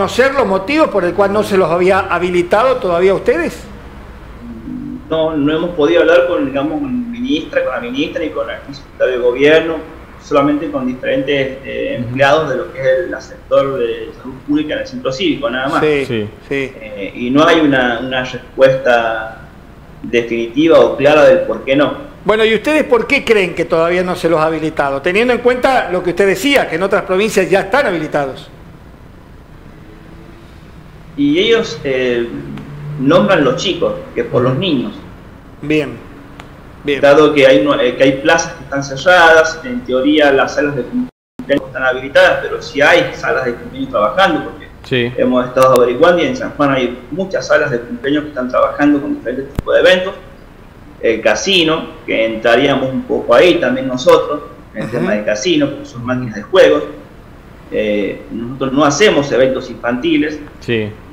conocer los motivos por el cual no se los había habilitado todavía a ustedes? No, no hemos podido hablar con, digamos, con, ministra, con la ministra ni con el secretario de gobierno, solamente con diferentes eh, empleados de lo que es el, sector de salud pública en el centro cívico, nada más. Sí, sí. Eh, y no hay una, una respuesta definitiva o clara del por qué no. Bueno, ¿y ustedes por qué creen que todavía no se los ha habilitado? Teniendo en cuenta lo que usted decía, que en otras provincias ya están habilitados. Y ellos eh, nombran los chicos, que por los niños. Bien, bien. Dado que hay, eh, que hay plazas que están cerradas, en teoría las salas de cumpleaños están habilitadas, pero si hay salas de cumpleaños trabajando, porque hemos estado averiguando y en San Juan hay muchas salas de cumpleaños que están trabajando con diferentes tipos de eventos el casino, que entraríamos un poco ahí también nosotros, en el tema de casino, porque son máquinas de juegos. Eh, nosotros no hacemos eventos infantiles.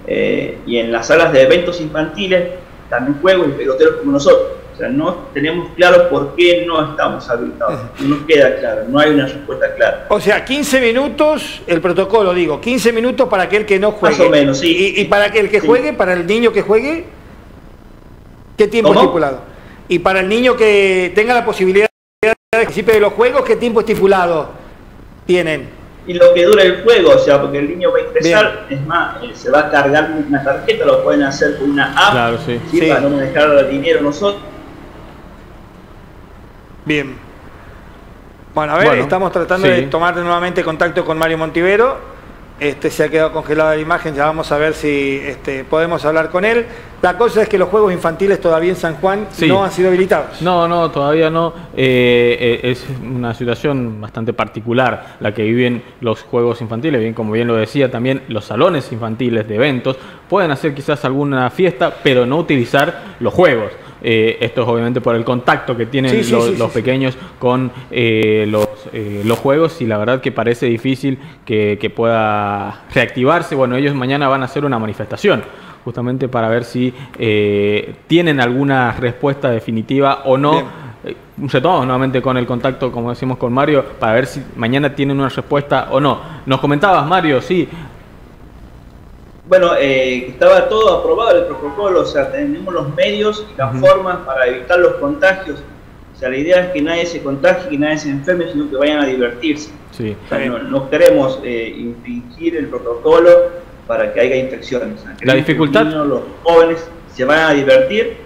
Eh, y en las salas de eventos infantiles también juegos y peloteros como nosotros. O sea, no tenemos claro por qué no estamos habilitados. No queda claro, no hay una respuesta clara. O sea, 15 minutos, el protocolo digo, 15 minutos para aquel que no juegue. Más o menos, sí. ¿Y, para aquel que juegue, para el niño que juegue? ¿Qué tiempo estipulado? Y para el niño que tenga la posibilidad de participar de los juegos, ¿qué tiempo estipulado tienen? Y lo que dura el juego, o sea, porque el niño va a ingresar, es más, eh, se va a cargar una tarjeta, lo pueden hacer con una app, claro, sí. para no dejar el dinero nosotros. Bien. Bueno, a ver, estamos tratando de tomar nuevamente contacto con Mario Montivero este, se ha quedado congelada la imagen, ya vamos a ver si este, podemos hablar con él. La cosa es que los juegos infantiles todavía en San Juan no han sido habilitados. No, no, todavía no. Eh, eh, es una situación bastante particular la que viven los juegos infantiles. Bien, como bien lo decía, también los salones infantiles de eventos pueden hacer quizás alguna fiesta, pero no utilizar los juegos. Eh, esto es obviamente por el contacto que tienen los, pequeños con eh, los, eh, los, juegos y la verdad que parece difícil que, pueda reactivarse. Bueno, ellos mañana van a hacer una manifestación justamente para ver si tienen alguna respuesta definitiva o no. Retomamos nuevamente con el contacto, como decimos con Mario, para ver si mañana tienen una respuesta o no. Nos comentabas, Mario, sí, bueno, eh, estaba todo aprobado el protocolo, o sea, tenemos los medios y las formas para evitar los contagios. O sea, la idea es que nadie se contagie, que nadie se enferme, sino que vayan a divertirse. Sí. no, queremos eh, infringir el protocolo para que haya infecciones. la dificultad. Que los, jóvenes se vayan a divertir,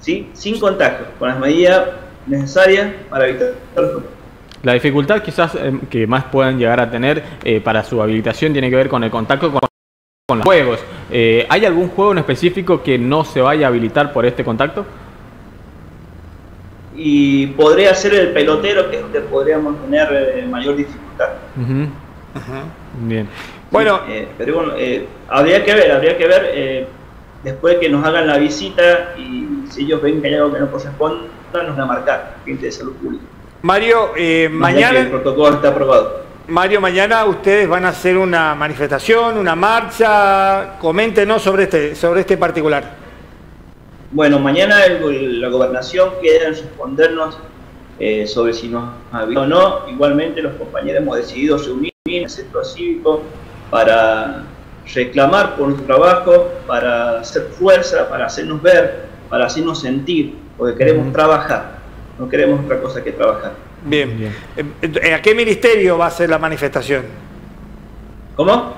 ¿sí? sin contagio, con las medidas necesarias para evitar. La dificultad quizás eh, que más puedan llegar a tener para su habilitación tiene que ver con el contacto con con los juegos. Eh, ¿Hay algún juego en específico que no se vaya a habilitar por este contacto? Y podría ser el pelotero, que es donde podríamos tener eh, mayor dificultad. Bien. Bueno, eh, pero bueno, habría que ver, habría que ver después que nos hagan la visita y si ellos ven que hay algo que no corresponde, nos van a marcar, gente de salud pública. Mario, mañana... el protocolo está aprobado. Mario, mañana ustedes van a hacer una manifestación, una marcha. Coméntenos sobre este, sobre este particular. Bueno, mañana la gobernación queda en respondernos eh, sobre si nos ha habido o no. Igualmente los compañeros hemos decidido reunir en el centro cívico para reclamar por nuestro trabajo, para hacer fuerza, para hacernos ver, para hacernos sentir, porque queremos trabajar, no queremos otra cosa que trabajar. Bien. Bien. Eh, eh, ¿A qué ministerio va a ser la manifestación? ¿Cómo?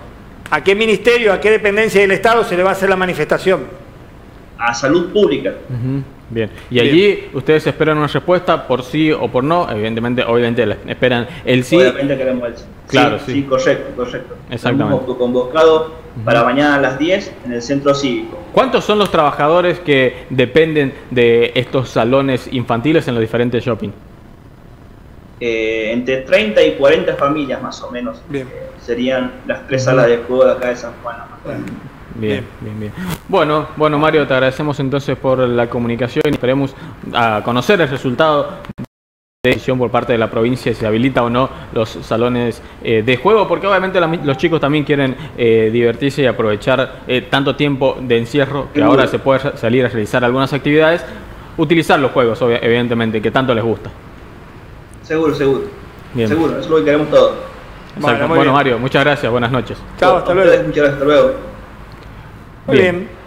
¿A qué ministerio, a qué dependencia del Estado se le va a hacer la manifestación? A salud pública. Bien, y allí ustedes esperan una respuesta por sí o por no, evidentemente, obviamente esperan el sí. Obviamente queremos el sí. Claro, sí. Sí, correcto, correcto. Exactamente. Estamos convocado para mañana a las 10 en el centro cívico. ¿Cuántos son los trabajadores que dependen de estos salones infantiles en los diferentes shopping? Eh, entre 30 y 40 familias más o menos eh, serían las tres salas de juego de acá de San Juan. Bien, bien, bien. Bueno, bueno Mario, te agradecemos entonces por la comunicación y esperemos a conocer el resultado de decisión por parte de la provincia si se habilita o no los salones eh, de juego, porque obviamente los chicos también quieren divertirse y aprovechar tanto tiempo de encierro que ahora se puede salir a realizar algunas actividades, utilizar los juegos, evidentemente, que tanto les gusta. Seguro, seguro. Seguro, eso es lo que queremos todos. Bueno, Mario, muchas gracias, buenas noches. Chao, hasta luego. Muchas gracias, hasta luego. Muy bien.